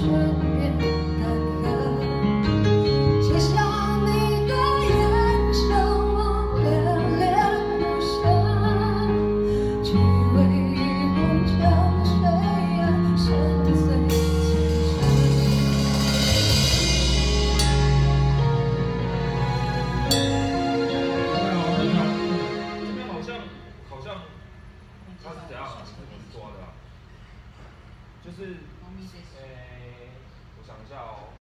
等一下啊，好像，好他是怎样说？就是诶，我想一下哦，